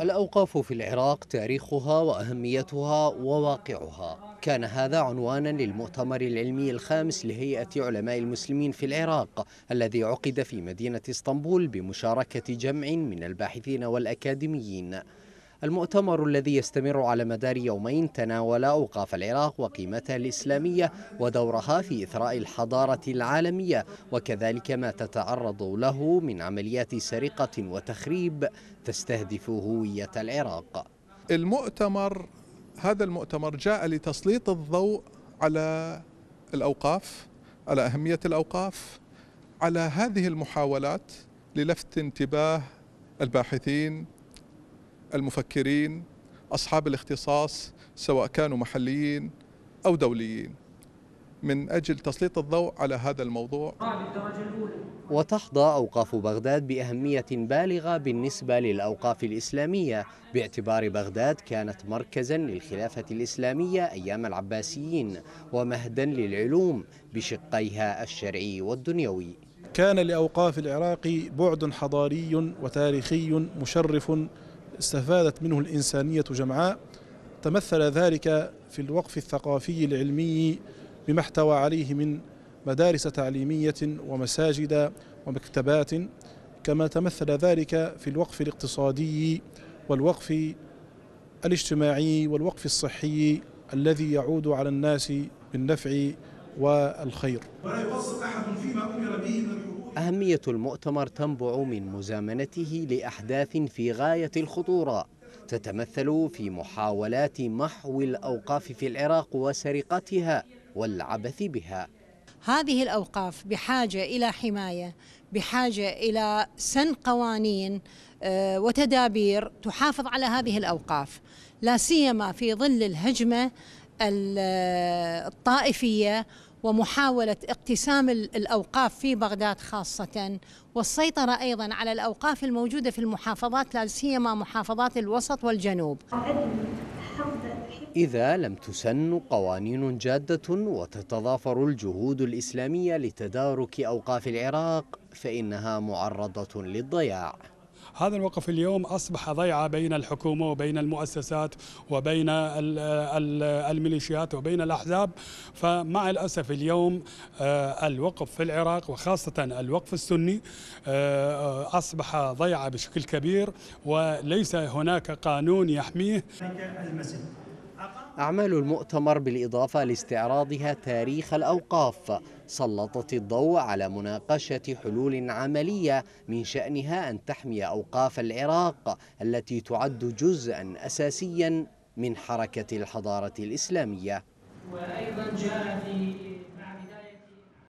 الأوقاف في العراق تاريخها وأهميتها وواقعها. كان هذا عنوانا للمؤتمر العلمي الخامس لهيئة علماء المسلمين في العراق الذي عقد في مدينة إسطنبول بمشاركة جمع من الباحثين والأكاديميين. المؤتمر الذي يستمر على مدار يومين تناول أوقاف العراق وقيمتها الإسلامية ودورها في إثراء الحضارة العالمية وكذلك ما تتعرض له من عمليات سرقة وتخريب تستهدف هوية العراق. المؤتمر هذا المؤتمر جاء لتسليط الضوء على الأوقاف على أهمية الأوقاف على هذه المحاولات للفت انتباه الباحثين المفكرين أصحاب الاختصاص سواء كانوا محليين أو دوليين. من أجل تسليط الضوء على هذا الموضوع. وتحظى أوقاف بغداد بأهمية بالغة بالنسبة للأوقاف الإسلامية. باعتبار بغداد كانت مركزا للخلافة الإسلامية أيام العباسيين ومهدا للعلوم بشقيها الشرعي والدنيوي. كان لأوقاف العراق بعد حضاري وتاريخي مشرف استفادت منه الإنسانية جمعاء تمثل ذلك في الوقف الثقافي العلمي بما احتوى عليه من مدارس تعليمية ومساجد ومكتبات كما تمثل ذلك في الوقف الاقتصادي والوقف الاجتماعي والوقف الصحي الذي يعود على الناس بالنفع والخير. ولا يقصر أحد فيما أمر به من أهمية المؤتمر تنبع من مزامنته لأحداث في غاية الخطورة تتمثل في محاولات محو الأوقاف في العراق وسرقتها والعبث بها. هذه الأوقاف بحاجة إلى حماية بحاجة إلى سن قوانين آه، وتدابير تحافظ على هذه الأوقاف لا سيما في ظل الهجمة الطائفية ومحاولة اقتسام الأوقاف في بغداد خاصة. والسيطرة أيضا على الأوقاف الموجودة في المحافظات لا سيما محافظات الوسط والجنوب. إذا لم تسن قوانين جادة وتتضافر الجهود الإسلامية لتدارك أوقاف العراق فإنها معرضة للضياع. هذا الوقف اليوم أصبح ضيعة بين الحكومة وبين المؤسسات وبين الميليشيات وبين الأحزاب. فمع الأسف اليوم آه، الوقف في العراق وخاصة الوقف السني آه، أصبح ضيعة بشكل كبير وليس هناك قانون يحميه. أعمال المؤتمر بالإضافة لاستعراضها تاريخ الأوقاف سلطت الضوء على مناقشة حلول عملية من شأنها أن تحمي أوقاف العراق التي تعد جزءا أساسيا من حركة الحضارة الإسلامية. وأيضا جاء في